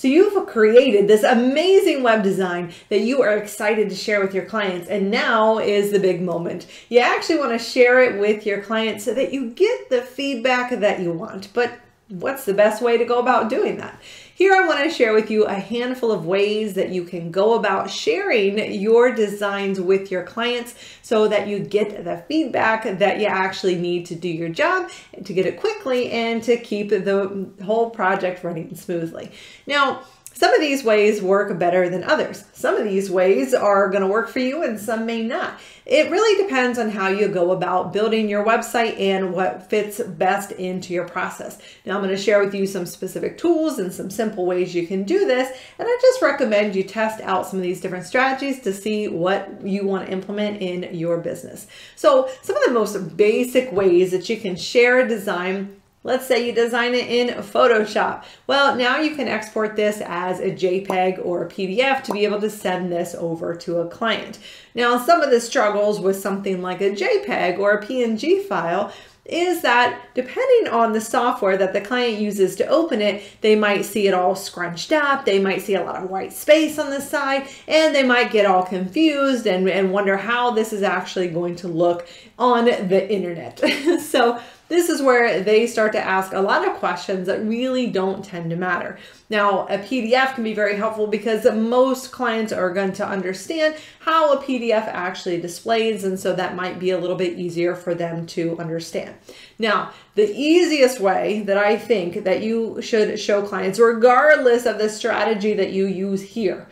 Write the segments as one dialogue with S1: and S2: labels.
S1: So you've created this amazing web design that you are excited to share with your clients. And now is the big moment. You actually want to share it with your clients so that you get the feedback that you want. But what's the best way to go about doing that? Here I want to share with you a handful of ways that you can go about sharing your designs with your clients so that you get the feedback that you actually need to do your job, to get it quickly, and to keep the whole project running smoothly. Now, some of these ways work better than others. Some of these ways are going to work for you and some may not. It really depends on how you go about building your website and what fits best into your process. Now I'm going to share with you some specific tools and some simple ways you can do this. And I just recommend you test out some of these different strategies to see what you want to implement in your business. So some of the most basic ways that you can share a design Let's say you design it in Photoshop. Well, now you can export this as a JPEG or a PDF to be able to send this over to a client. Now, some of the struggles with something like a JPEG or a PNG file is that depending on the software that the client uses to open it, they might see it all scrunched up, they might see a lot of white space on the side, and they might get all confused and, and wonder how this is actually going to look on the internet. so this is where they start to ask a lot of questions that really don't tend to matter. Now, a PDF can be very helpful because most clients are going to understand how a PDF actually displays, and so that might be a little bit easier for them to understand. Now, the easiest way that I think that you should show clients, regardless of the strategy that you use here,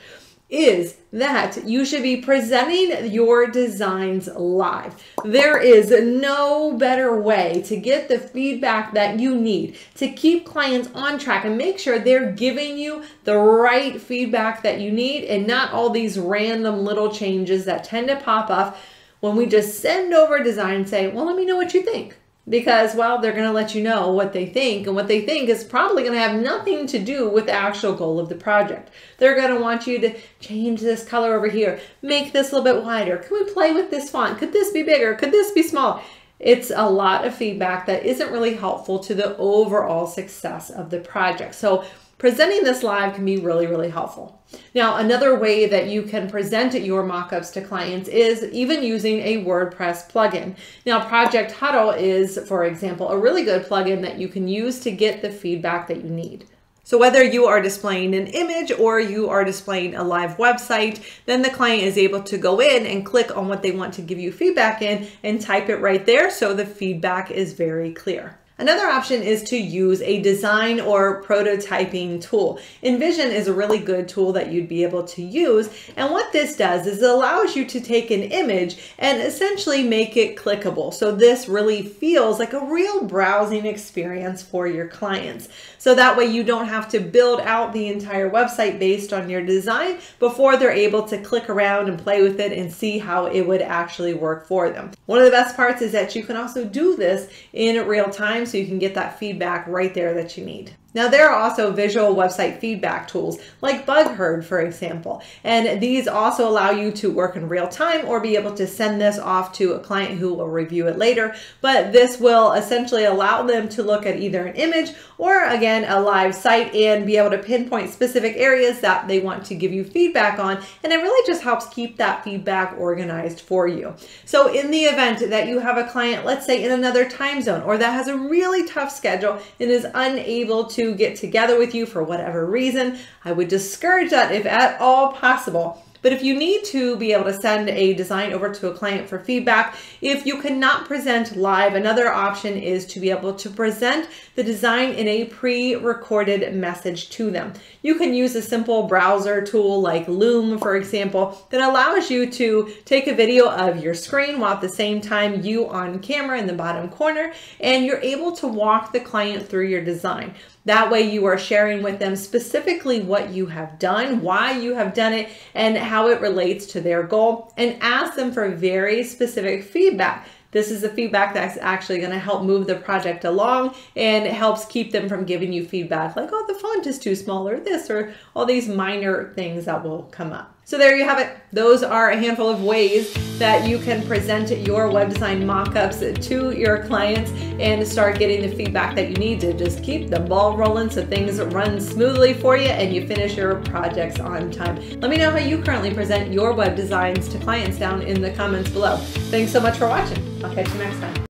S1: is that you should be presenting your designs live. There is no better way to get the feedback that you need to keep clients on track and make sure they're giving you the right feedback that you need and not all these random little changes that tend to pop up when we just send over a design and say, well, let me know what you think because well they're going to let you know what they think and what they think is probably going to have nothing to do with the actual goal of the project. They're going to want you to change this color over here make this a little bit wider. Can we play with this font? Could this be bigger? Could this be smaller? It's a lot of feedback that isn't really helpful to the overall success of the project. So Presenting this live can be really, really helpful. Now, another way that you can present your mockups to clients is even using a WordPress plugin. Now, Project Huddle is, for example, a really good plugin that you can use to get the feedback that you need. So whether you are displaying an image or you are displaying a live website, then the client is able to go in and click on what they want to give you feedback in and type it right there so the feedback is very clear. Another option is to use a design or prototyping tool. InVision is a really good tool that you'd be able to use. And what this does is it allows you to take an image and essentially make it clickable. So this really feels like a real browsing experience for your clients. So that way you don't have to build out the entire website based on your design before they're able to click around and play with it and see how it would actually work for them. One of the best parts is that you can also do this in real time so you can get that feedback right there that you need. Now, there are also visual website feedback tools like BugHerd, for example, and these also allow you to work in real time or be able to send this off to a client who will review it later. But this will essentially allow them to look at either an image or, again, a live site and be able to pinpoint specific areas that they want to give you feedback on. And it really just helps keep that feedback organized for you. So, in the event that you have a client, let's say in another time zone, or that has a really tough schedule and is unable to to get together with you for whatever reason, I would discourage that if at all possible. But if you need to be able to send a design over to a client for feedback, if you cannot present live, another option is to be able to present the design in a pre-recorded message to them. You can use a simple browser tool like Loom, for example, that allows you to take a video of your screen while at the same time you on camera in the bottom corner, and you're able to walk the client through your design. That way you are sharing with them specifically what you have done, why you have done it, and how it relates to their goal, and ask them for very specific feedback. This is the feedback that's actually going to help move the project along and it helps keep them from giving you feedback like, oh, the font is too small or this or all these minor things that will come up. So there you have it. Those are a handful of ways that you can present your web design mock-ups to your clients and start getting the feedback that you need to just keep the ball rolling so things run smoothly for you and you finish your projects on time. Let me know how you currently present your web designs to clients down in the comments below. Thanks so much for watching. I'll catch you next time.